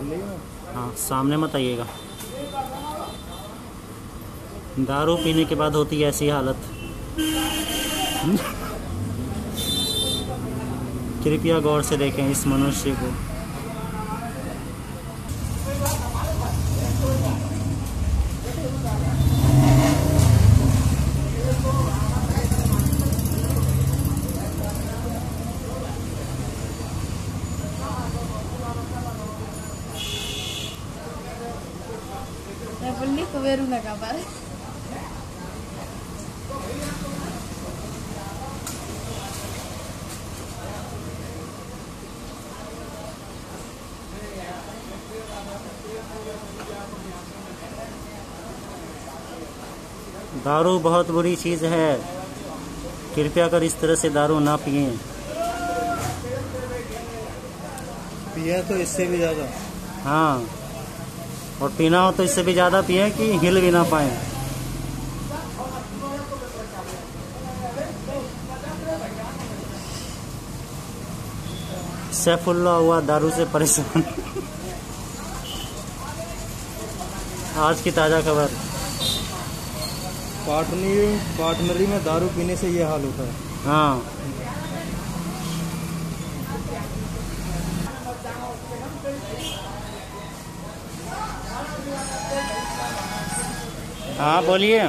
हाँ सामने मत आइएगा। दारू पीने के बाद होती है ऐसी हालत। कृपया गौर से देखें इस मनुष्य को। Kuweru na kabar. दारू बहुत बुरी चीज़ है। कृपया कर इस तरह से दारू ना पिए। पिया तो इससे भी ज़्यादा। हाँ। और पीना हो तो इससे भी ज़्यादा पिए कि हिल भी ना पाए। सैफुल्ला हुआ दारू से परेशान। आज की ताज़ा खबर। पार्टनरी पार्टनरी में दारू पीने से ये हाल होता है। हाँ। हाँ बोलिए।